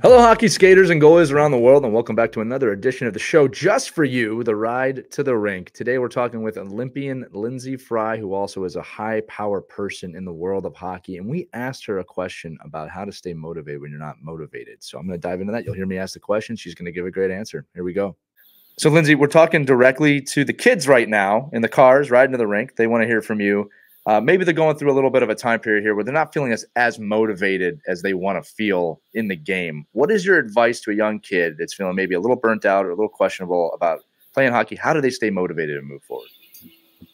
Hello, hockey skaters and goalies around the world, and welcome back to another edition of the show just for you, the ride to the rink. Today, we're talking with Olympian Lindsay Fry, who also is a high power person in the world of hockey. And we asked her a question about how to stay motivated when you're not motivated. So I'm going to dive into that. You'll hear me ask the question. She's going to give a great answer. Here we go. So, Lindsay, we're talking directly to the kids right now in the cars riding to the rink. They want to hear from you uh, maybe they're going through a little bit of a time period here where they're not feeling as, as motivated as they want to feel in the game. What is your advice to a young kid that's feeling maybe a little burnt out or a little questionable about playing hockey? How do they stay motivated and move forward?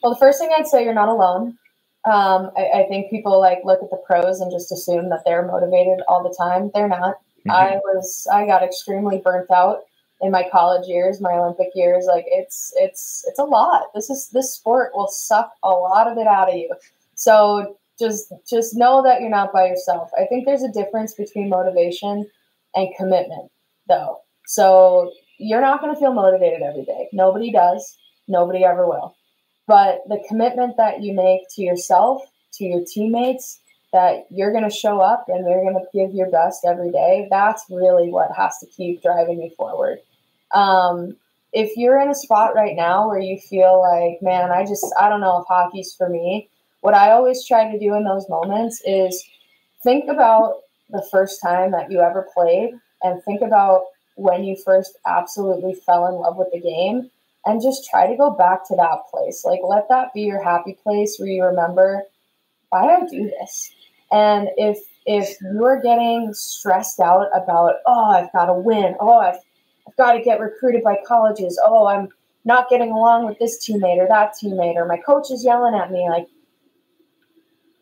Well, the first thing I'd say, you're not alone. Um, I, I, think people like look at the pros and just assume that they're motivated all the time. They're not. Mm-hmm. I was, I got extremely burnt out in my college years, my Olympic years, like it's it's it's a lot. This is this sport will suck a lot of it out of you. So just just know that you're not by yourself. I think there's a difference between motivation and commitment though. So you're not going to feel motivated every day. Nobody does. Nobody ever will. But the commitment that you make to yourself, to your teammates, that you're going to show up and you're going to give your best every day, that's really what has to keep driving you forward. Um, if you're in a spot right now where you feel like, man, I just, I don't know if hockey's for me, what I always try to do in those moments is think about the first time that you ever played and think about when you first absolutely fell in love with the game and just try to go back to that place. Like, let that be your happy place where you remember, why did I do this? And if if you're getting stressed out about, oh, I've got to win, oh, I've got to get recruited by colleges, oh, I'm not getting along with this teammate or that teammate, or my coach is yelling at me, like,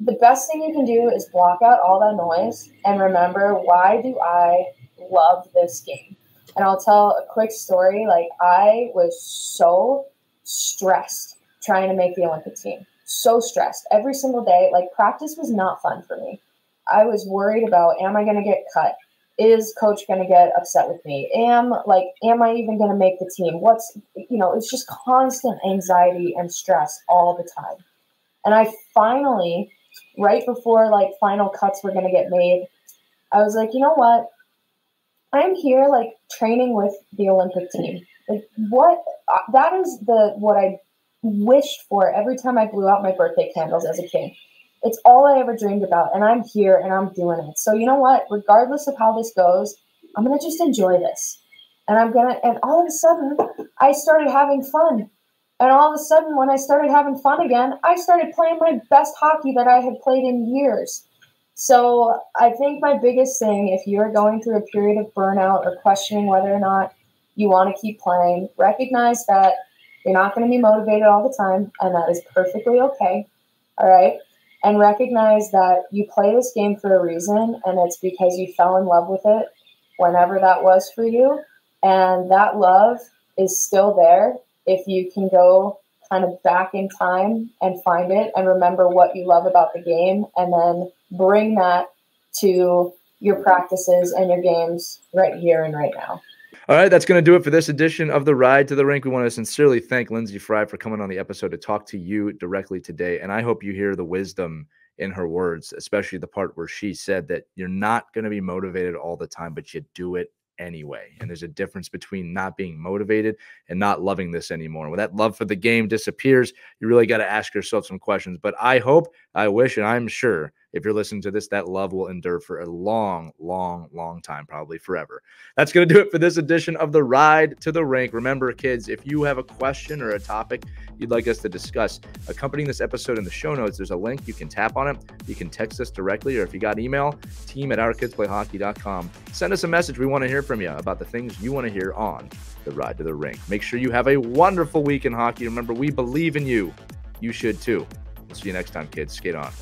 the best thing you can do is block out all that noise and remember why do I love this game? And I'll tell a quick story. Like, I was so stressed trying to make the Olympic team so stressed every single day. Like practice was not fun for me. I was worried about am I going to get cut? Is coach going to get upset with me? Am like am I even going to make the team? What's you know, it's just constant anxiety and stress all the time. And I finally right before like final cuts were going to get made, I was like, "You know what? I'm here like training with the Olympic team. Like what uh, that is the what I wished for every time I blew out my birthday candles as a kid. It's all I ever dreamed about, and I'm here and I'm doing it. So you know what? Regardless of how this goes, I'm gonna just enjoy this, and I'm gonna. And all of a sudden, I started having fun. And all of a sudden, when I started having fun again, I started playing my best hockey that I had played in years. So I think my biggest thing, if you're going through a period of burnout or questioning whether or not you want to keep playing, recognize that you're not going to be motivated all the time, and that is perfectly okay. All right. And recognize that you play this game for a reason, and it's because you fell in love with it whenever that was for you. And that love is still there if you can go kind of back in time and find it and remember what you love about the game, and then bring that to your practices and your games right here and right now. All right, that's going to do it for this edition of the Ride to the Rink. We want to sincerely thank Lindsay Fry for coming on the episode to talk to you directly today. And I hope you hear the wisdom in her words, especially the part where she said that you're not going to be motivated all the time, but you do it anyway. And there's a difference between not being motivated and not loving this anymore. When that love for the game disappears, you really got to ask yourself some questions. But I hope, I wish, and I'm sure if you're listening to this, that love will endure for a long, long, long time, probably forever. That's going to do it for this edition of the Ride to the Rink. Remember, kids, if you have a question or a topic you'd like us to discuss, accompanying this episode in the show notes, there's a link. You can tap on it. You can text us directly, or if you got email, team at ourkidsplayhockey.com. Send us a message. We want to hear from you about the things you want to hear on the Ride to the Rink. Make sure you have a wonderful week in hockey. Remember, we believe in you. You should too. We'll see you next time, kids. Skate on.